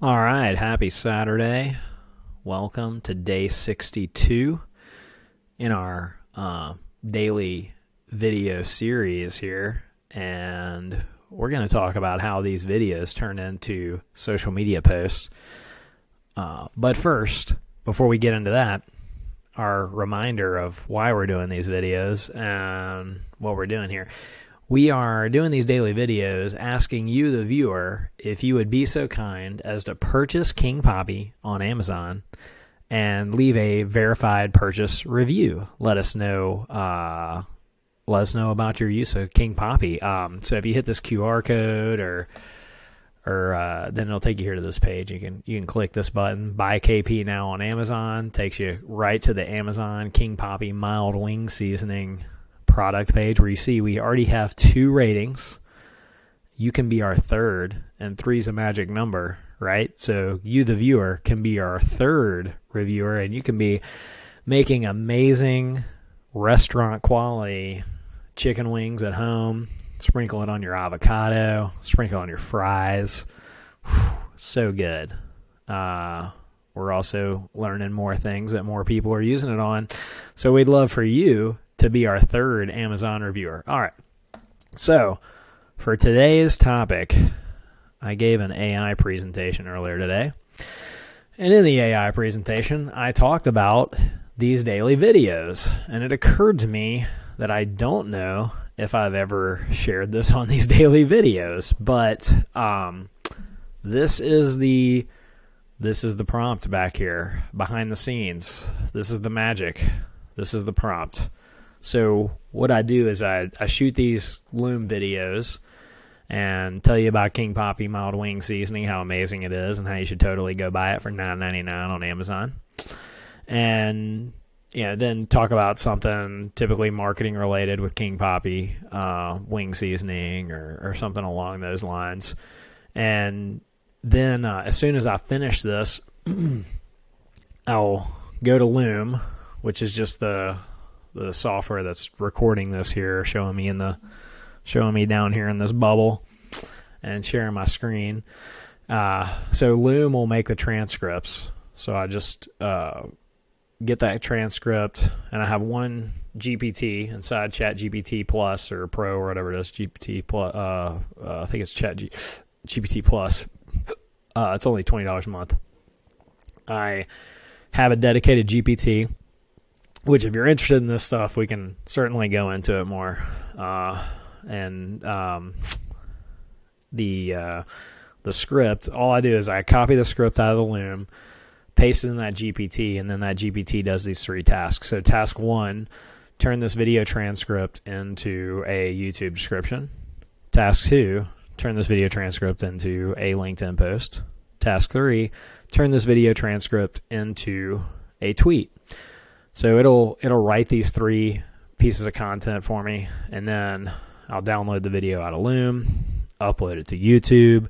All right, happy Saturday. Welcome to day 62 in our uh, daily video series here. And we're going to talk about how these videos turn into social media posts. Uh, but first, before we get into that, our reminder of why we're doing these videos and what we're doing here. We are doing these daily videos asking you, the viewer, if you would be so kind as to purchase King Poppy on Amazon and leave a verified purchase review. Let us know. Uh, let us know about your use of King Poppy. Um, so if you hit this QR code or or uh, then it'll take you here to this page. You can you can click this button, buy KP now on Amazon. Takes you right to the Amazon King Poppy mild wing seasoning product page where you see we already have two ratings. You can be our third, and three's a magic number, right? So you, the viewer, can be our third reviewer, and you can be making amazing restaurant quality chicken wings at home. Sprinkle it on your avocado, sprinkle on your fries. Whew, so good. Uh, we're also learning more things that more people are using it on. So we'd love for you to be our third Amazon reviewer. All right. So, for today's topic, I gave an AI presentation earlier today. And in the AI presentation, I talked about these daily videos. And it occurred to me that I don't know if I've ever shared this on these daily videos, but um, this is the this is the prompt back here behind the scenes. This is the magic. This is the prompt. So what I do is I, I shoot these Loom videos and tell you about King Poppy mild wing seasoning, how amazing it is, and how you should totally go buy it for nine ninety nine on Amazon. And you know, then talk about something typically marketing related with King Poppy, uh, wing seasoning, or, or something along those lines. And then uh, as soon as I finish this, I'll go to Loom, which is just the the software that's recording this here, showing me in the showing me down here in this bubble and sharing my screen. Uh, so Loom will make the transcripts. So I just uh, get that transcript, and I have one GPT inside Chat GPT Plus or Pro or whatever it is. GPT Plus. Uh, uh, I think it's Chat G- GPT Plus. Uh, it's only twenty dollars a month. I have a dedicated GPT which if you're interested in this stuff, we can certainly go into it more. Uh, and um, the uh, the script, all I do is I copy the script out of the Loom, paste it in that GPT, and then that GPT does these three tasks. So task one, turn this video transcript into a YouTube description. Task two, turn this video transcript into a LinkedIn post. Task three, turn this video transcript into a tweet. So it'll it'll write these three pieces of content for me, and then I'll download the video out of Loom, upload it to YouTube,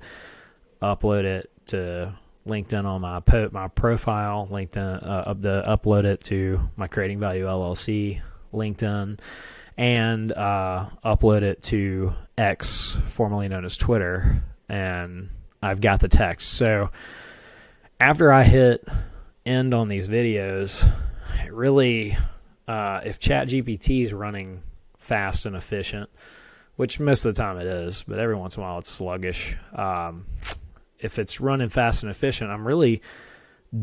upload it to LinkedIn on my po- my profile, LinkedIn uh, up the upload it to my Creating Value LLC LinkedIn, and uh, upload it to X, formerly known as Twitter, and I've got the text. So after I hit end on these videos, really, uh, if ChatGPT is running fast and efficient, which most of the time it is, but every once in a while it's sluggish. Um, if it's running fast and efficient, I'm really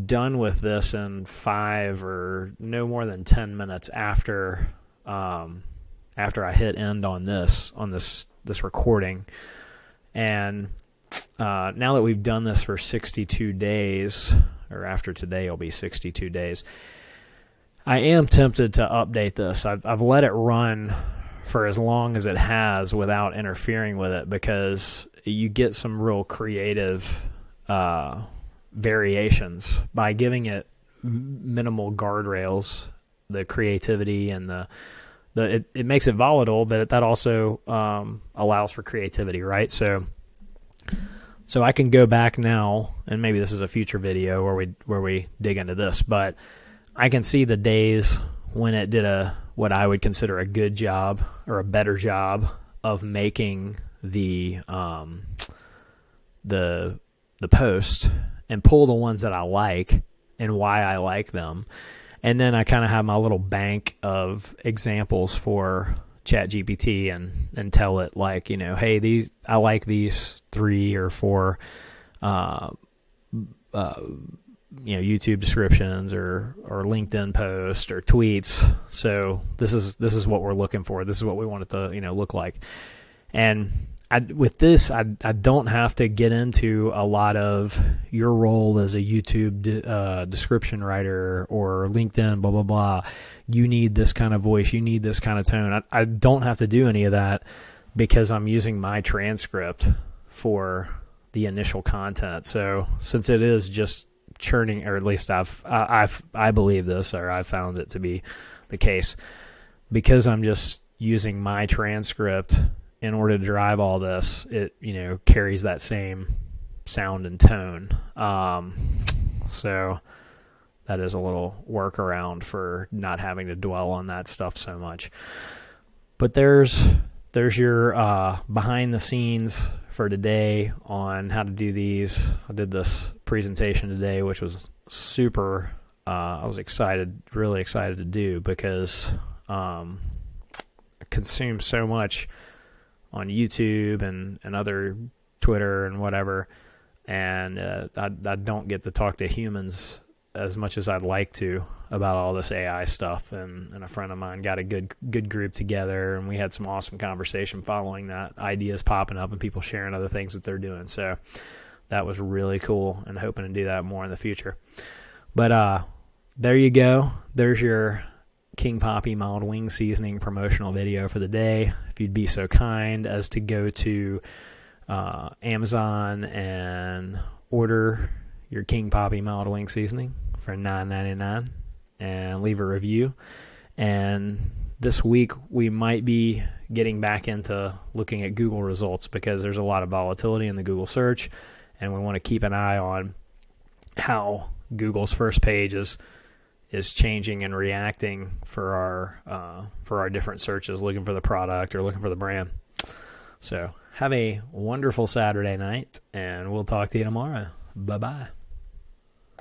done with this in five or no more than ten minutes after um, after I hit end on this on this this recording. And uh, now that we've done this for 62 days, or after today, it'll be 62 days. I am tempted to update this. I've, I've let it run for as long as it has without interfering with it because you get some real creative uh, variations by giving it minimal guardrails, the creativity and the the it, it makes it volatile, but that also um, allows for creativity, right? So so I can go back now, and maybe this is a future video where we where we dig into this, but I can see the days when it did a what I would consider a good job or a better job of making the um, the the post and pull the ones that I like and why I like them. And then I kind of have my little bank of examples for chat gpt and and tell it like you know hey these i like these three or four uh, uh, you know youtube descriptions or or linkedin posts or tweets so this is this is what we're looking for this is what we want it to you know look like and I, with this, I, I don't have to get into a lot of your role as a YouTube uh, description writer or LinkedIn, blah, blah, blah. You need this kind of voice. You need this kind of tone. I, I don't have to do any of that because I'm using my transcript for the initial content. So since it is just churning, or at least I've, I, I've, I believe this, or I've found it to be the case, because I'm just using my transcript in order to drive all this, it you know carries that same sound and tone. Um, so that is a little workaround for not having to dwell on that stuff so much. But there's there's your uh, behind the scenes for today on how to do these. I did this presentation today, which was super. Uh, I was excited, really excited to do because um, I consume so much on YouTube and, and other Twitter and whatever. And uh, I, I don't get to talk to humans as much as I'd like to about all this AI stuff. And, and a friend of mine got a good good group together, and we had some awesome conversation following that. Ideas popping up and people sharing other things that they're doing. So that was really cool, and hoping to do that more in the future. But uh, there you go. There's your King Poppy mild wing seasoning promotional video for the day. If you'd be so kind as to go to uh, Amazon and order your King Poppy mild wing seasoning for $9.99 and leave a review. And this week we might be getting back into looking at Google results because there's a lot of volatility in the Google search, and we want to keep an eye on how Google's first page is is changing and reacting for our uh, for our different searches, looking for the product or looking for the brand. So have a wonderful Saturday night, and we'll talk to you tomorrow. Bye bye.